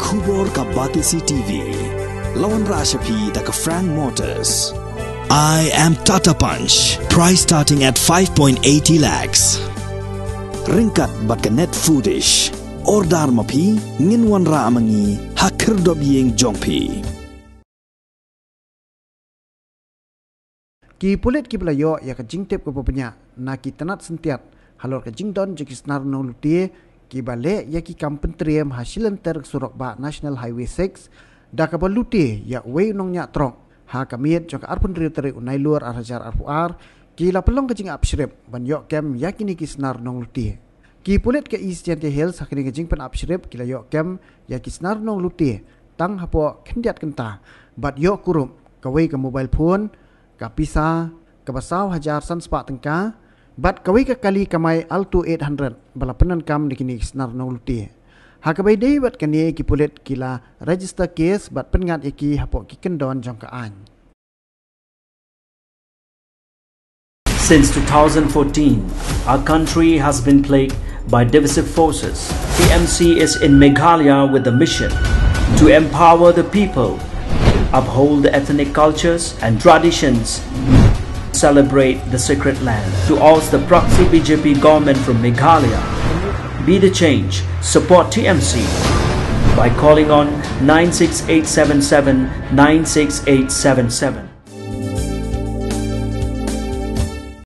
Kubor ka Batisi TV. Lawan Rashapi taka Frank Motors. I am Tata Punch. Price starting at 5.80 lakhs. Ringkat bat ka net foodish. Ordar mapi ngin wan ra amangi hakir dob yeng jongpi. ki pulit ki pelayo ya ka jingtep ko penya na ki tenat sentiat halor ka jingdon je ki snar no lutie ki bale ya ki kampentriam hasilan ter surok ba national highway 6 da ka balutie ya we nong nya trong. Ha kamiet jo ka arpun ri ter unai luar arhajar arpu ar ki la pelong ka jing apsrep ban yo kem ya ki ni ki snar nong lutie ki pulit ke east jante hills hakini ka jing pen apsrep ki la yo kem ya ki snar nong lutie tang hapo kendiat kenta. Bat yo kurum ka we ka mobile phone ka pisa ka basaw hajar san spa tengka bat kawi ka kali kamay alto 800 bala penan kam dikini snar no luti ha ka bay day bat kani ki pulit kila register case bat pengat iki hapo ki kendon jong ka an Since 2014, our country has been plagued by divisive forces. TMC is in Meghalaya with the mission to empower the people uphold the ethnic cultures and traditions, celebrate the sacred land. To oust the proxy BJP government from Meghalaya, be the change, support TMC by calling on 96877 96877.